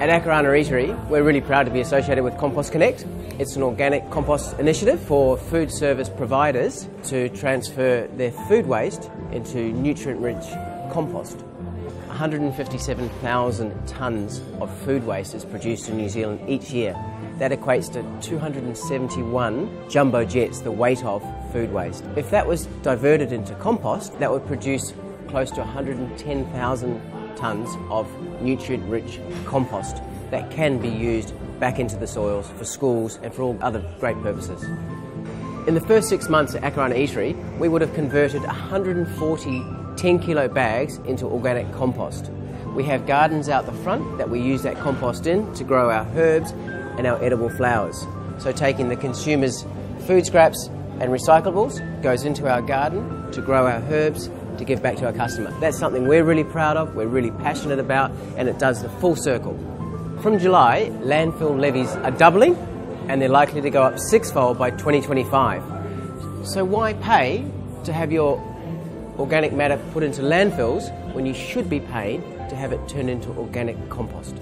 At Akarana Eatery, we're really proud to be associated with Compost Connect. It's an organic compost initiative for food service providers to transfer their food waste into nutrient rich compost. 157,000 tonnes of food waste is produced in New Zealand each year. That equates to 271 jumbo jets, the weight of food waste. If that was diverted into compost, that would produce close to 110,000 tonnes of nutrient rich compost that can be used back into the soils for schools and for all other great purposes. In the first six months at Akarana Eatery, we would have converted 140 10 kilo bags into organic compost. We have gardens out the front that we use that compost in to grow our herbs and our edible flowers. So taking the consumer's food scraps and recyclables goes into our garden to grow our herbs to give back to our customer. That's something we're really proud of, we're really passionate about, and it does the full circle. From July, landfill levies are doubling and they're likely to go up sixfold by 2025. So why pay to have your organic matter put into landfills when you should be paying to have it turned into organic compost?